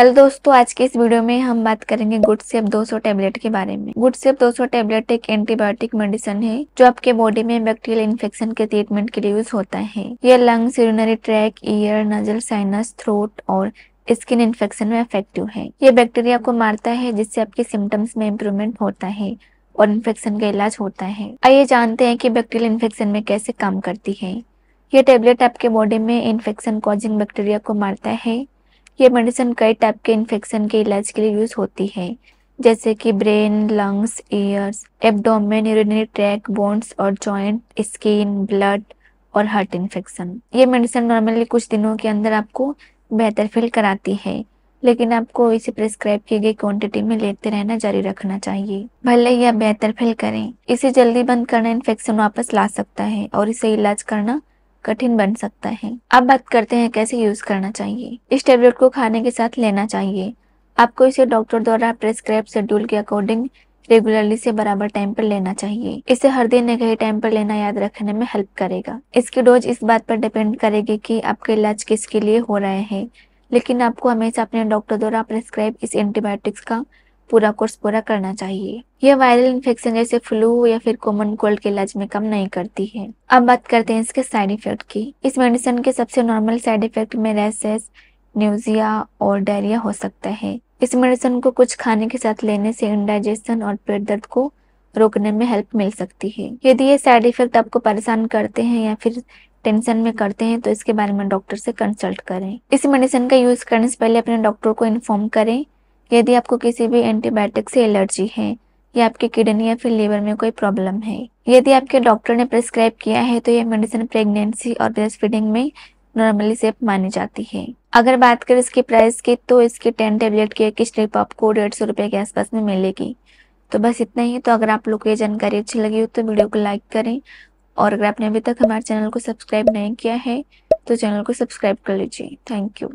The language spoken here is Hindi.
हेलो दोस्तों, आज के इस वीडियो में हम बात करेंगे गुड सेप 200 टेबलेट के बारे में। गुड सेप 200 टेबलेट एक एंटीबायोटिक मेडिसिन है, जो आपके बॉडी में बैक्टीरियल इन्फेक्शन के ट्रीटमेंट के लिए यूज़ होता है। यह lungs, urinary tract, ear, nasal sinus throat और स्किन इन्फेक्शन में इफ़ेक्टिव है। ये बैक्टीरिया को मारता है, जिससे आपके सिम्टम्स में इम्प्रूवमेंट होता है और इन्फेक्शन का इलाज होता है। आइए जानते हैं कि बैक्टीरियल इन्फेक्शन में कैसे काम करती है। ये टेबलेट आपके बॉडी में इन्फेक्शन कॉजिंग बैक्टीरिया को मारता है ये मेडिसिन कई टाइप के इन्फेक्शन के इलाज के लिए यूज़ होती है। जैसे कि brain, lungs, ears, abdomen, urinary tract, bones और जॉइंट, स्किन, ब्लड और हार्ट इन्फेक्शन। ये मेडिसिन नॉर्मली कुछ दिनों के अंदर आपको बेहतर फील कराती है, लेकिन आपको इसे प्रिस्क्राइब की गई क्वांटिटी में लेते रहना जारी रखना चाहिए। भले ही आप बेहतर फील करें, इसे जल्दी बंद करना इन्फेक्शन वापस ला सकता है और इसे इलाज करना कठिन बन सकता है। अब बात करते हैं कैसे यूज़ करना चाहिए। इस टेबलेट को खाने के साथ लेना चाहिए। आपको इसे डॉक्टर द्वारा प्रेस्क्राइब शेड्यूल के अकॉर्डिंग रेगुलरली से बराबर टाइम पर लेना चाहिए। इसे हर दिन एक ही टाइम पर लेना याद रखने में हेल्प करेगा। इसकी डोज इस बात पर डिपेंड करेगी कि आपका इलाज किसके लिए हो रहे हैं। लेकिन आपको हमेशा अपने डॉक्टर द्वारा प्रेस्क्राइब इस एंटीबायोटिक्स का पूरा कोर्स पूरा करना चाहिए। यह वायरल इन्फेक्शन जैसे फ्लू या फिर कॉमन कोल्ड के इलाज में कम नहीं करती है। अब बात करते हैं इसके साइड इफ़ेक्ट की। इस मेडिसिन के सबसे नॉर्मल साइड इफ़ेक्ट में रेसेस न्यूजिया और डायरिया हो सकता है। इस मेडिसिन को कुछ खाने के साथ लेने से इंडाइजेशन और पेट दर्द को रोकने में हेल्प मिल सकती है। यदि ये साइड इफ़ेक्ट आपको परेशान करते हैं या फिर टेंशन में करते हैं तो इसके बारे में डॉक्टर से कंसल्ट करें। इस मेडिसिन का यूज़ करने से पहले अपने डॉक्टर को इन्फॉर्म करें यदि आपको किसी भी एंटीबायोटिक से एलर्जी है, या आपके किडनी या फिर लीवर में कोई प्रॉब्लम है, यदि आपके डॉक्टर ने प्रिस्क्राइब किया है तो यह मेडिसिन प्रेगनेंसी और ब्रेस्ट फीडिंग में नॉर्मली सेफ़ मानी जाती है। अगर बात करें इसकी प्राइस की तो इसकी टेन टेबलेट की एक स्ट्रिप आपको डेढ़ सौ रुपए के आसपास में मिलेगी। तो बस इतना ही तो अगर आप लोग को ये जानकारी अच्छी लगी हो तो वीडियो को लाइक करें, और अगर आपने अभी तक हमारे चैनल को सब्सक्राइब नहीं किया है तो चैनल को सब्सक्राइब कर लीजिए। Thank you